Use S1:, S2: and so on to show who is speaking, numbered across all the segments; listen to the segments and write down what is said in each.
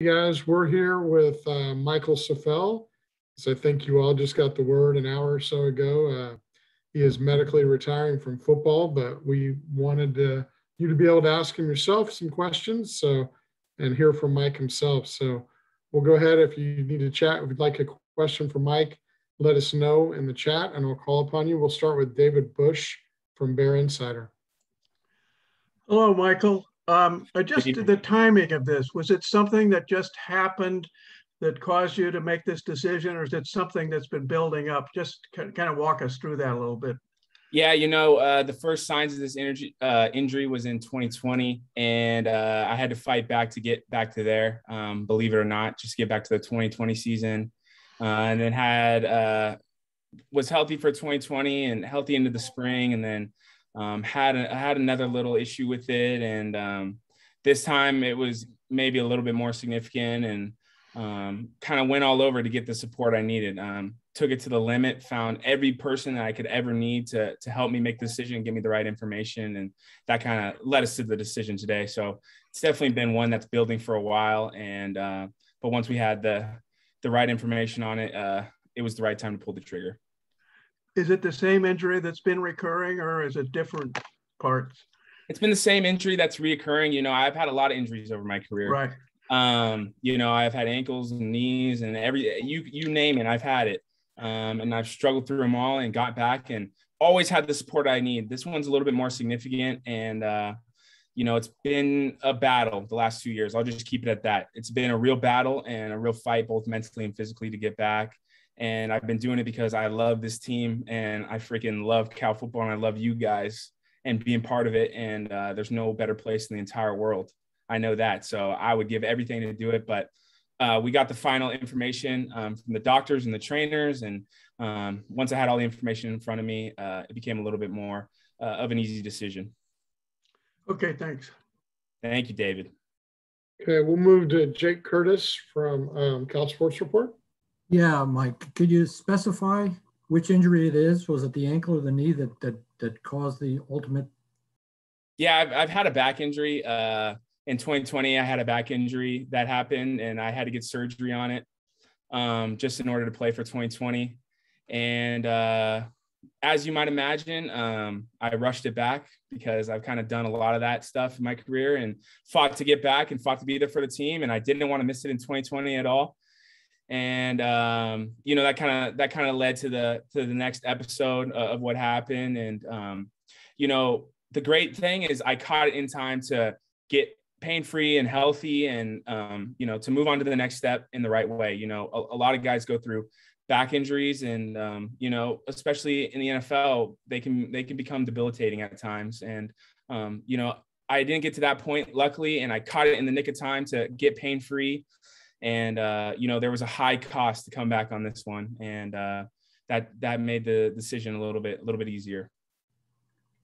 S1: guys. We're here with uh, Michael Saffell. As I think you all just got the word an hour or so ago. Uh, he is medically retiring from football, but we wanted to, you to be able to ask him yourself some questions. So, and hear from Mike himself. So, we'll go ahead. If you need to chat, if you'd like a question for Mike, let us know in the chat, and I'll call upon you. We'll start with David Bush from Bear Insider.
S2: Hello, Michael. Um, just the timing of this, was it something that just happened that caused you to make this decision or is it something that's been building up? Just kind of walk us through that a little bit.
S3: Yeah, you know, uh, the first signs of this injury, uh, injury was in 2020, and uh, I had to fight back to get back to there. Um, believe it or not, just get back to the 2020 season, uh, and then had uh, was healthy for 2020 and healthy into the spring, and then um, had a, had another little issue with it, and um, this time it was maybe a little bit more significant, and um, kind of went all over to get the support I needed. Um, took it to the limit, found every person that I could ever need to to help me make the decision, give me the right information, and that kind of led us to the decision today. So it's definitely been one that's building for a while, and uh, but once we had the the right information on it, uh, it was the right time to pull the trigger.
S2: Is it the same injury that's been recurring, or is it different parts?
S3: It's been the same injury that's reoccurring. You know, I've had a lot of injuries over my career.
S2: Right.
S3: Um, you know, I've had ankles and knees and every you you name it, I've had it. Um, and I've struggled through them all and got back and always had the support I need. This one's a little bit more significant and uh, you know, it's been a battle the last two years. I'll just keep it at that. It's been a real battle and a real fight, both mentally and physically, to get back. And I've been doing it because I love this team and I freaking love Cal football and I love you guys and being part of it. And uh, there's no better place in the entire world. I know that. So I would give everything to do it. But uh, we got the final information um, from the doctors and the trainers. And um, once I had all the information in front of me, uh, it became a little bit more uh, of an easy decision.
S2: Okay, thanks.
S3: Thank you, David.
S1: Okay, we'll move to Jake Curtis from um, Cal Sports Report.
S4: Yeah, Mike, could you specify which injury it is? Was it the ankle or the knee that that that caused the ultimate?
S3: Yeah, I've, I've had a back injury. Uh, in 2020, I had a back injury that happened, and I had to get surgery on it um, just in order to play for 2020. And uh, as you might imagine, um, I rushed it back because I've kind of done a lot of that stuff in my career and fought to get back and fought to be there for the team. And I didn't want to miss it in 2020 at all and um, you know that kind of that kind of led to the to the next episode of what happened. And um, you know the great thing is i caught it in time to get pain free and healthy and um, you know to move on to the next step in the right way. You know a, a lot of guys go through back injuries and um, you know especially in the nfl they can they can become debilitating at times. And um, you know i didn't get to that point luckily and i caught it in the nick of time to get pain free and uh, you know there was a high cost to come back on this one, and uh, that that made the decision a little bit a little bit easier.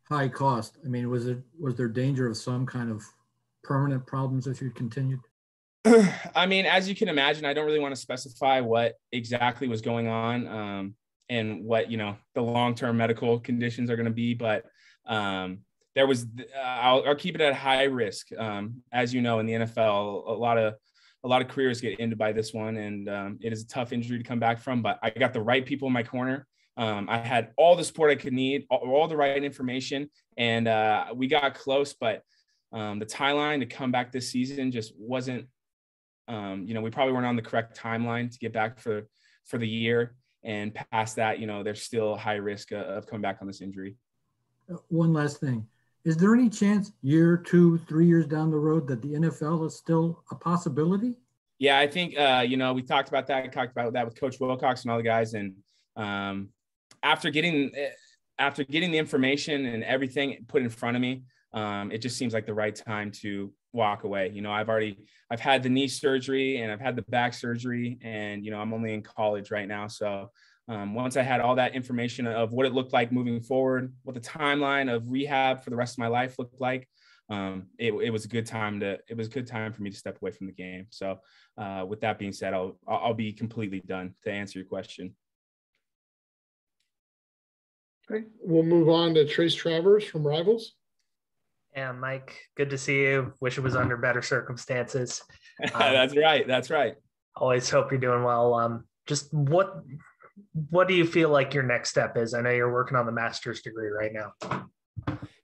S4: High cost. I mean, was it was there danger of some kind of permanent problems if you continued?
S3: I mean, as you can imagine, I don't really want to specify what exactly was going on um, and what you know the long term medical conditions are going to be, but um, there was uh, I'll, I'll, keep it at high risk. Um, as you know, in the NFL, a lot of a lot of careers get ended by this one, and um, it is a tough injury to come back from. But I got the right people in my corner. Um, I had all the support I could need, all, all the right information, and uh, we got close. But um, the timeline to come back this season just wasn't. Um, you know, we probably weren't on the correct timeline to get back for for the year. And past that, you know, there's still high risk of, of coming back on this injury.
S4: Uh, one last thing. Is there any chance year, two, three years down the road that the NFL is still a possibility?
S3: Yeah, I think uh, you know we talked about that. I talked about that with Coach Wilcox and all the guys. And um, after getting eh, after getting the information and everything put in front of me, um, it just seems like the right time to walk away. You know, I've already I've had the knee surgery and I've had the back surgery, and you know I'm only in college right now, so um, once I had all that information of what it looked like moving forward, what the timeline of rehab for the rest of my life looked like, um, it, it, was a good time to it was a good time for me to step away from the game. So, uh, with that being said, I'll I'll be completely done to answer your question.
S1: Okay, we'll move on to Trace Travers from Rivals.
S5: Yeah, Mike, good to see you. Wish it was under better circumstances.
S3: Um, that's right. That's right.
S5: Always hope you're doing well. Um, just what what do you feel like your next step is? I know you're working on the master's degree right now.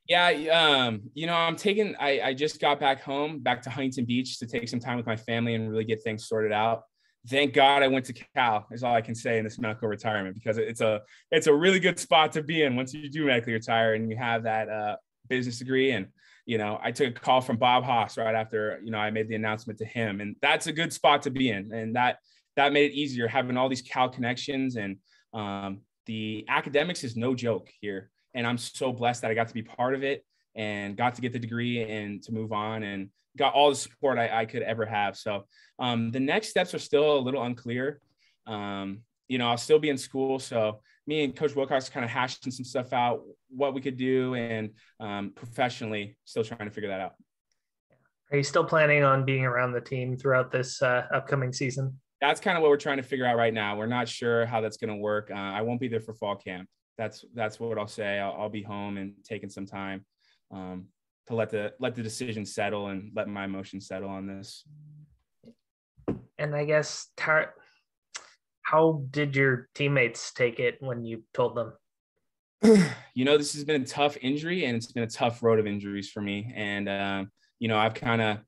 S3: Yeah, um, you know, I'm taking. I, I just got back home, back to Huntington Beach to take some time with my family and really get things sorted out. Thank God I went to Cal. Is all I can say in this medical retirement because it's a it's a really good spot to be in once you do medically retire and you have that uh, business degree. And you know, I took a call from Bob Haas right after you know I made the announcement to him, and that's a good spot to be in. And that that made it easier having all these Cal connections and um, the academics is no joke here and I'm so blessed that I got to be part of it and got to get the degree and to move on and got all the support I, I could ever have. So um, the next steps are still a little unclear. Um, you know, I'll still be in school. So me and Coach Wilcox kind of hashing some stuff out, what we could do, and um, professionally, still trying to figure that out.
S5: Are you still planning on being around the team throughout this uh, upcoming season?
S3: That's kind of what we're trying to figure out right now. We're not sure how that's going to work. Uh, I won't be there for fall camp that's that's what I'll say. I'll, I'll be home and taking some time um, to let the let the decision settle and let my emotions settle on this.
S5: And I guess tar- how did your teammates take it when you told them?
S3: you know, this has been a tough injury and it's been a tough road of injuries for me. And um, you know, I've kind of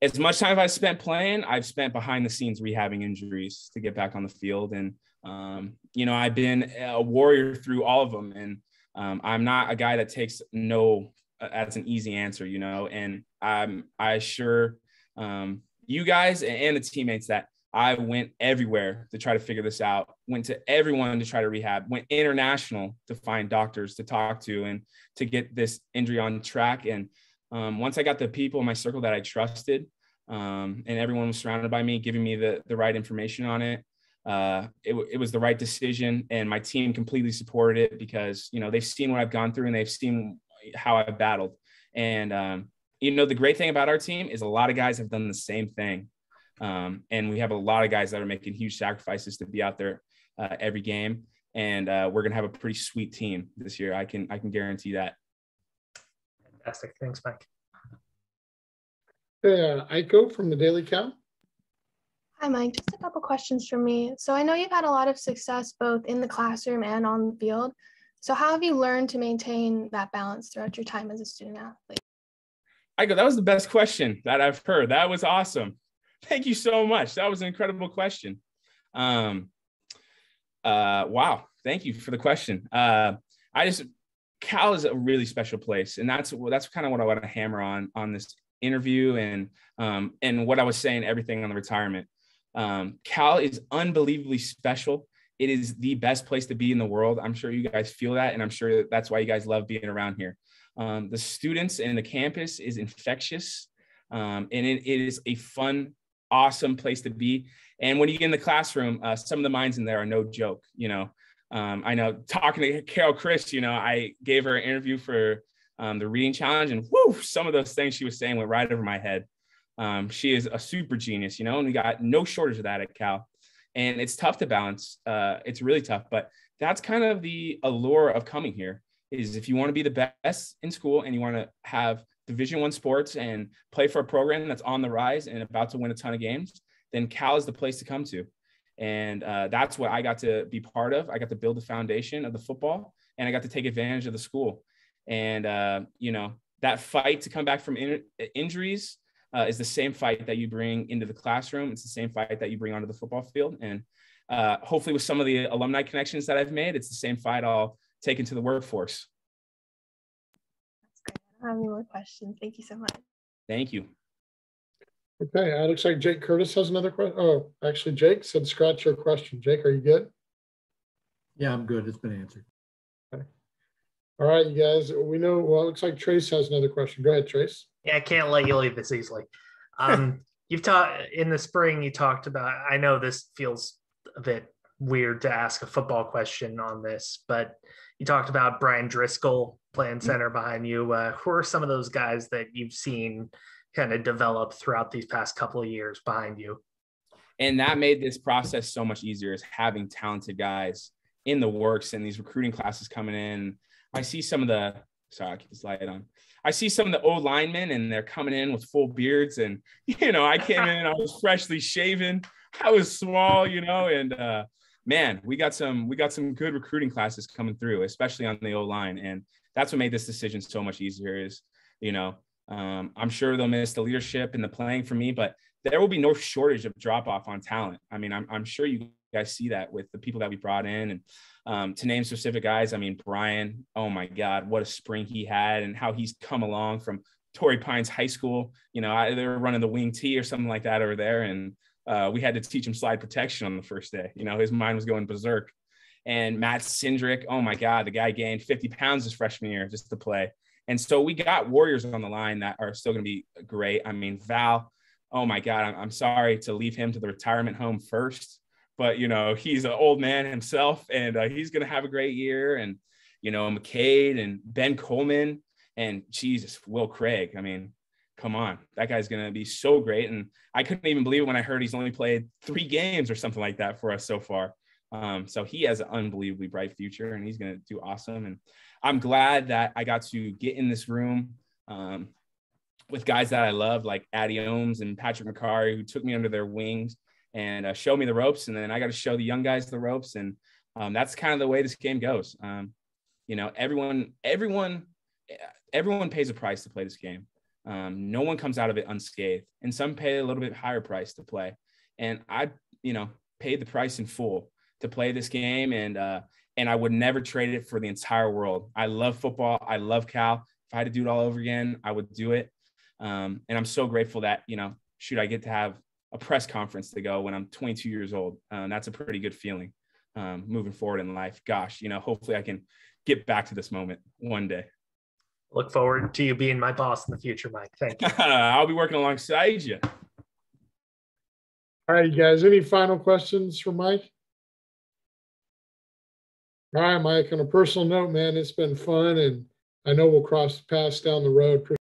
S3: as much time as I've spent playing, I've spent behind the scenes rehabbing injuries to get back on the field. And um, you know, I've been a warrior through all of them, and um, I'm not a guy that takes no uh, as an easy answer, you know. And I'm I assure um, you guys and the teammates that I went everywhere to try to figure this out. Went to everyone to try to rehab. Went international to find doctors to talk to and to get this injury on track. And um, once I got the people in my circle that I trusted, um, and everyone was surrounded by me, giving me the the right information on it uh, it, it was the right decision and my team completely supported it because you know they've seen what i've gone through and they've seen how i've battled and um, you know the great thing about our team is a lot of guys have done the same thing um, and we have a lot of guys that are making huge sacrifices to be out there uh, every game and uh, we're going to have a pretty sweet team this year i can i can guarantee that
S5: fantastic thanks mike
S1: hey uh, Iko from the daily Cal
S6: Hi, Mike. Just a couple questions from me. So I know you've had a lot of success both in the classroom and on the field. So how have you learned to maintain that balance throughout your time as a student athlete?
S3: I go, that was the best question that I've heard. That was awesome. Thank you so much. That was an incredible question. Um, uh, wow. Thank you for the question. Uh, I just, Cal is a really special place. And that's, that's kind of what I want to hammer on, on this interview and, um, and what I was saying, everything on the retirement. Um, Cal is unbelievably special. It is the best place to be in the world. I'm sure you guys feel that, and I'm sure that that's why you guys love being around here. Um, the students and the campus is infectious, um, and it, it is a fun, awesome place to be. And when you get in the classroom, uh, some of the minds in there are no joke. You know, um, I know talking to Carol Christ, you know, I gave her an interview for um, the reading challenge, and whoo, some of those things she was saying went right over my head. Um, she is a super genius, you know, and we got no shortage of that at Cal. And it's tough to balance. Uh, it's really tough, but that's kind of the allure of coming here is if you want to be the best in school and you want to have division one sports and play for a program that's on the rise and about to win a ton of games, then Cal is the place to come to. And uh, that's what I got to be part of. I got to build the foundation of the football and I got to take advantage of the school. And, uh, you know, that fight to come back from in- injuries uh, is the same fight that you bring into the classroom. It's the same fight that you bring onto the football field. And uh, hopefully, with some of the alumni connections that I've made, it's the same fight I'll take into the workforce.
S6: That's great. I don't have any more questions. Thank you so much.
S3: Thank you.
S1: Okay, it looks like Jake Curtis has another question. Oh, actually, Jake said scratch your question. Jake, are you good?
S4: Yeah, I'm good. It's been answered.
S1: Okay. All right, you guys. We know. Well, it looks like Trace has another question. Go ahead, Trace.
S5: Yeah, I can't let you leave this easily. Um, you've talked in the spring. You talked about. I know this feels a bit weird to ask a football question on this, but you talked about Brian Driscoll playing mm-hmm. center behind you. Uh, who are some of those guys that you've seen kind of develop throughout these past couple of years behind you?
S3: And that made this process so much easier is having talented guys in the works and these recruiting classes coming in. I see some of the sorry, I'll keep this light on. I see some of the old linemen and they're coming in with full beards. And, you know, I came in, I was freshly shaven. I was small, you know, and uh, man, we got some, we got some good recruiting classes coming through, especially on the O line. And that's what made this decision so much easier is, you know, um, I'm sure they'll miss the leadership and the playing for me, but there will be no shortage of drop off on talent. I mean, I'm, I'm sure you guys see that with the people that we brought in and um, to name specific guys. I mean, Brian, oh my God, what a spring he had and how he's come along from Torrey Pines High School. You know, I, they were running the wing T or something like that over there. And uh, we had to teach him slide protection on the first day. You know, his mind was going berserk. And Matt Cindric, oh my God, the guy gained 50 pounds his freshman year just to play. And so we got Warriors on the line that are still going to be great. I mean, Val, oh my God, I'm, I'm sorry to leave him to the retirement home first, but you know, he's an old man himself and uh, he's going to have a great year. And, you know, McKade and Ben Coleman and Jesus, Will Craig. I mean, come on, that guy's going to be so great. And I couldn't even believe it when I heard he's only played three games or something like that for us so far. Um, so he has an unbelievably bright future and he's going to do awesome. And I'm glad that I got to get in this room um, with guys that I love, like Addy Ooms and Patrick Mekari, who took me under their wings and uh, showed me the ropes. And then I got to show the young guys the ropes. And um, that's kind of the way this game goes. Um, you know, everyone, everyone, everyone pays a price to play this game. Um, no one comes out of it unscathed, and some pay a little bit higher price to play. And I, you know, paid the price in full to play this game, and uh, and I would never trade it for the entire world. I love football. I love Cal. If I had to do it all over again, I would do it. Um, and I'm so grateful that, you know, shoot, I get to have a press conference to go when I'm 22 years old. Um, that's a pretty good feeling um, moving forward in life. Gosh, you know, hopefully I can get back to this moment one day.
S5: Look forward to you being my boss in the future, Mike. Thank you.
S3: I'll be working alongside you.
S1: All right, you guys, any final questions for Mike? All right, Mike, on a personal note, man, it's been fun and I know we'll cross paths down the road.